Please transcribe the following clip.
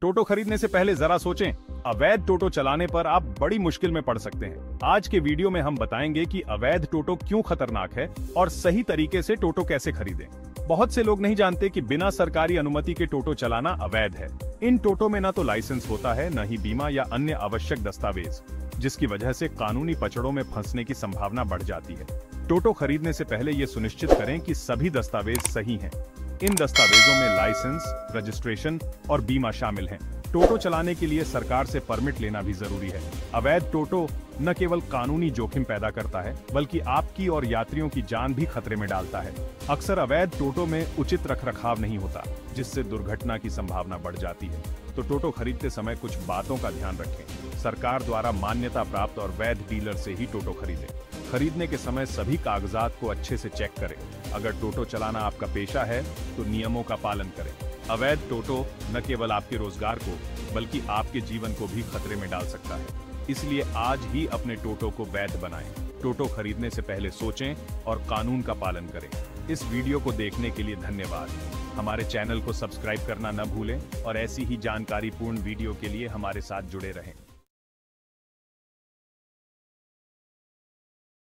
टोटो खरीदने से पहले जरा सोचें, अवैध टोटो चलाने पर आप बड़ी मुश्किल में पड़ सकते हैं। आज के वीडियो में हम बताएँगे कि अवैध टोटो क्यों खतरनाक है और सही तरीके से टोटो कैसे खरीदें। बहुत से लोग नहीं जानते कि बिना सरकारी अनुमति के टोटो चलाना अवैध है। इन टोटो में न तो लाइसेंस होता है, न ही बीमा या अन्य आवश्यक दस्तावेज़, जिसकी वजह से कानूनी पचड़ों में फंसने की संभावना बढ़ जाती है। टोटो खरीदने से पहले ये सुनिश्चित करें कि सभी दस्तावेज़ सही हैं। इन दस्तावेजों में लाइसेंस, रजिस्ट्रेशन और बीमा शामिल हैं। टोटो चलाने के लिए सरकार से परमिट लेना भी ज़रूरी है। अवैध टोटो न केवल कानूनी जोखिम पैदा करता है, बल्कि आपकी और यात्रियों की जान भी खतरे में डालता है। अक्सर अवैध टोटो में उचित रख रखाव नहीं होता, जिससे दुर्घटना की संभावना बढ़ जाती है। तो टोटो खरीदते समय कुछ बातों का ध्यान रखें। सरकार द्वारा मान्यता प्राप्त और वैध डीलर से ही टोटो खरीदें। खरीदने के समय सभी कागजात को अच्छे से चेक करें। अगर टोटो चलाना आपका पेशा है तो नियमों का पालन करें। अवैध टोटो न केवल आपके रोज़गार को, बल्कि आपके जीवन को भी खतरे में डाल सकता है। इसलिए आज ही अपने टोटो को वैध बनाएँ। टोटो खरीदने से पहले सोचें और कानून का पालन करें। इस वीडियो को देखने के लिए धन्यवाद। हमारे चैनल को सब्सक्राइब करना न भूलें और ऐसी ही जानकारी पूर्ण वीडियो के लिए हमारे साथ जुड़े रहें।